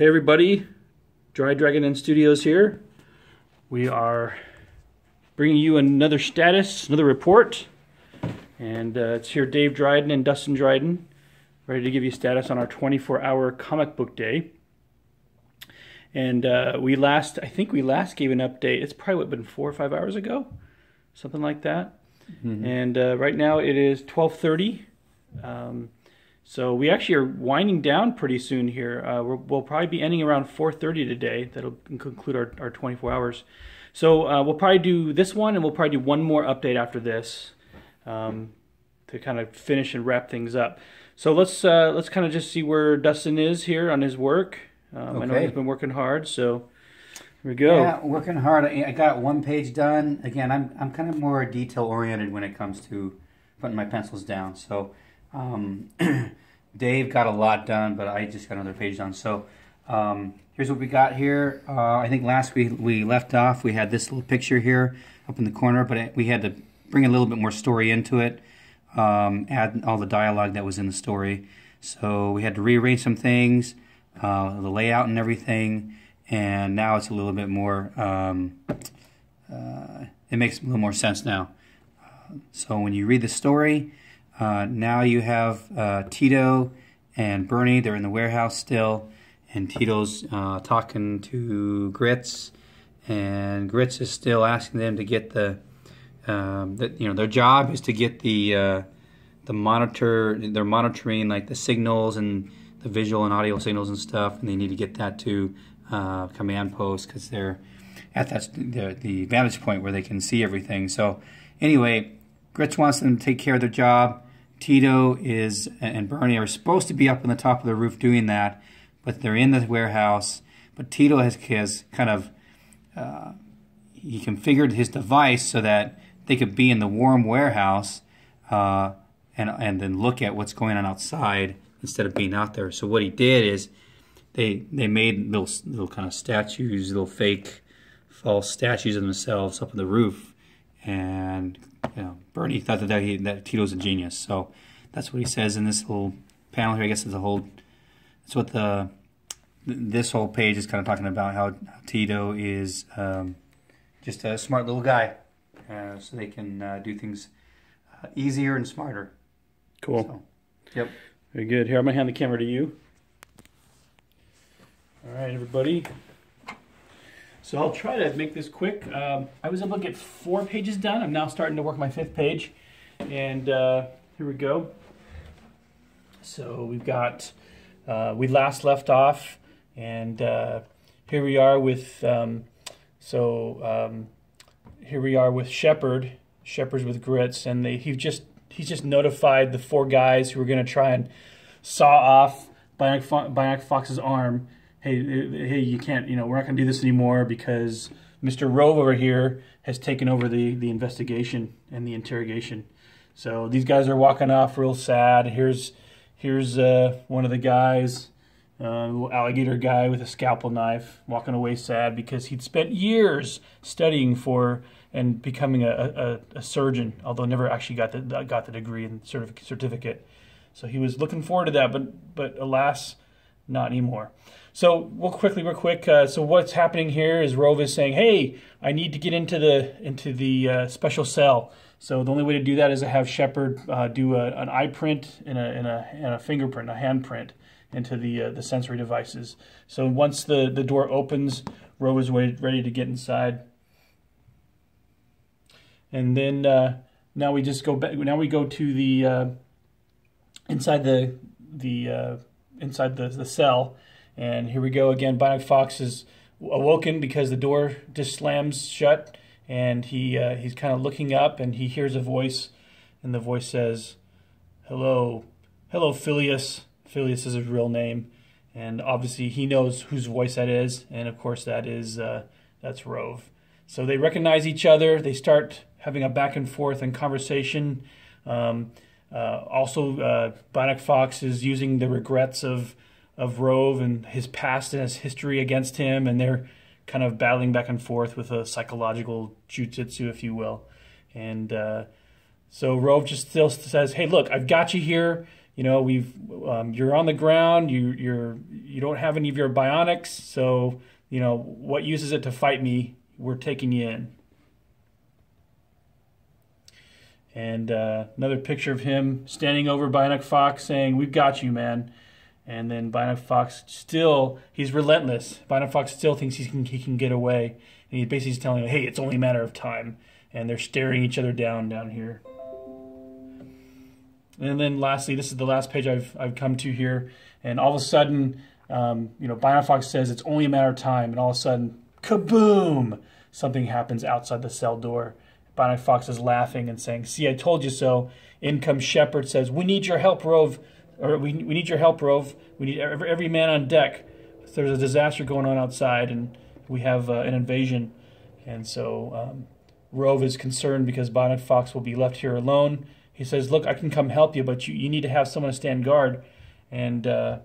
Hey everybody, DryDragonDen Studios here. We are bringing you another status, another report. And uh, it's here Dave Dryden and Dustin Dryden, ready to give you status on our 24-hour comic book day. And uh, we last, I think we last gave an update, it's probably what, been four or five hours ago? Something like that. Mm-hmm. And uh, right now it is 1230. Um, so we actually are winding down pretty soon here. Uh, we will probably be ending around 4:30 today. That'll conclude our, our 24 hours. So uh, we'll probably do this one, and we'll probably do one more update after this um, to kind of finish and wrap things up. So let's uh, let's kind of just see where Dustin is here on his work. Um, okay. I know he's been working hard, so here we go. Yeah, working hard. I got one page done. Again, I'm I'm kind of more detail oriented when it comes to putting my pencils down. So. Um, Dave got a lot done, but I just got another page done. So um, here's what we got here. Uh, I think last week we left off, we had this little picture here up in the corner, but we had to bring a little bit more story into it, um, add all the dialogue that was in the story. So we had to rearrange some things, uh, the layout and everything, and now it's a little bit more, um, uh, it makes a little more sense now. So when you read the story, uh, now you have uh, Tito and Bernie. They're in the warehouse still, and Tito's uh, talking to Grits, and Grits is still asking them to get the, um, you know, their job is to get the uh, the monitor. They're monitoring like the signals and the visual and audio signals and stuff, and they need to get that to uh, command post because they're at that the, the vantage point where they can see everything. So anyway, Grits wants them to take care of their job. Tito is and Bernie are supposed to be up on the top of the roof doing that, but they're in the warehouse. But Tito has, has kind of uh, he configured his device so that they could be in the warm warehouse uh, and and then look at what's going on outside instead of being out there. So what he did is they they made little little kind of statues, little fake false statues of themselves up on the roof, and you know, Bernie thought that he, that Tito's a genius. So that's what he says in this little panel here. I guess it's a whole. That's what the this whole page is kind of talking about how, Tito is um, just a smart little guy, uh, so they can uh, do things uh, easier and smarter. Cool. So, yep. Very good. Here, I'm gonna hand the camera to you. All right, everybody. So I'll try to make this quick. Um, I was able to get four pages done. I'm now starting to work my fifth page. And uh, here we go. So we've got, uh, we last left off, and uh, here we are with, um, so um, here we are with Shepard, Shepard's with Grits, and they, he just, he's just notified the four guys who are going to try and saw off Bionic, Fo Bionic Fox's arm hey, hey, you can't, you know, we're not going to do this anymore because Mr. Rove over here has taken over the, the investigation and the interrogation. So these guys are walking off real sad. Here's here's uh, one of the guys, uh, little alligator guy with a scalpel knife, walking away sad because he'd spent years studying for and becoming a, a, a surgeon, although never actually got the got the degree and certificate. So he was looking forward to that, but but alas, not anymore. So real quickly, real quick. Uh, so what's happening here is Rove is saying, "Hey, I need to get into the into the uh, special cell." So the only way to do that is to have Shepard uh, do a, an eye print and a, and a, and a fingerprint, a handprint into the uh, the sensory devices. So once the the door opens, Rove is ready, ready to get inside. And then uh, now we just go back. Now we go to the uh, inside the the inside the the cell and here we go again. Bionic Fox is awoken because the door just slams shut, and he uh, he's kind of looking up, and he hears a voice, and the voice says, "Hello, hello, Phileas." Phileas is his real name, and obviously he knows whose voice that is, and of course that is uh, that's Rove. So they recognize each other. They start having a back and forth and conversation. Um, uh, also, uh, Bionic Fox is using the regrets of of Rove and his past and his history against him, and they're kind of battling back and forth with a psychological jujitsu, if you will. And uh, so Rove just still says, "Hey, look, I've got you here. you know, we've um, you're on the ground. You you're you don't have any of your bionics, so you know what use is it to fight me? We're taking you in. And uh, another picture of him standing over Bionic Fox saying, We've got you, man. And then Bionic Fox still, he's relentless. Bionic Fox still thinks he can, he can get away. And he basically is telling him, hey, it's only a matter of time. And they're staring each other down down here. And then lastly, this is the last page I've, I've come to here. And all of a sudden, um, you know, Bionic Fox says it's only a matter of time. And all of a sudden, kaboom! Something happens outside the cell door. Bionic Fox is laughing and saying, see, I told you so. In comes Shepard, says, we need your help, Rove or we, we need your help, Rove. We need every, every man on deck. There's a disaster going on outside, and we have uh, an invasion. And so um, Rove is concerned because Bionic Fox will be left here alone. He says, "Look, I can come help you, but you, you need to have someone to stand guard." And uh,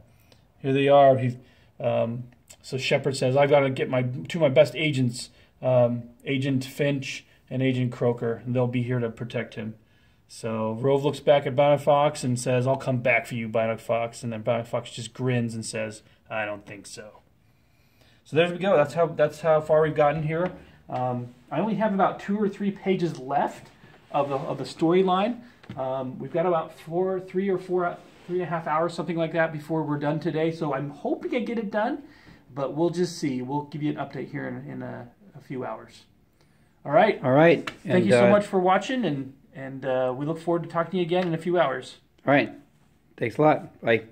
here they are. He, um, so Shepard says, "I've got to get my two of my best agents, um, Agent Finch and Agent Croker, and they'll be here to protect him." So Rove looks back at Bionic Fox and says, I'll come back for you, Bionic Fox. And then Bionic Fox just grins and says, I don't think so. So there we go. That's how that's how far we've gotten here. Um, I only have about two or three pages left of the of the storyline. Um, we've got about four, three or four, three and a half hours, something like that, before we're done today. So I'm hoping I get it done, but we'll just see. We'll give you an update here in, in a, a few hours. All right. All right. Thank and, you so uh, much for watching and and uh, we look forward to talking to you again in a few hours. All right. Thanks a lot. Bye.